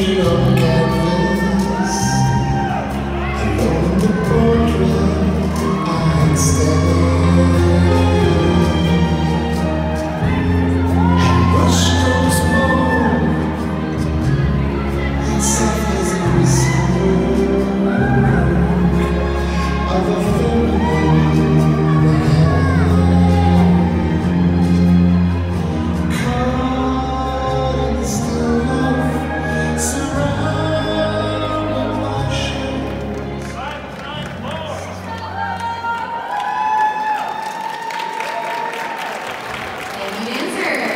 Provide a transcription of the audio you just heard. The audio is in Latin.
you don't get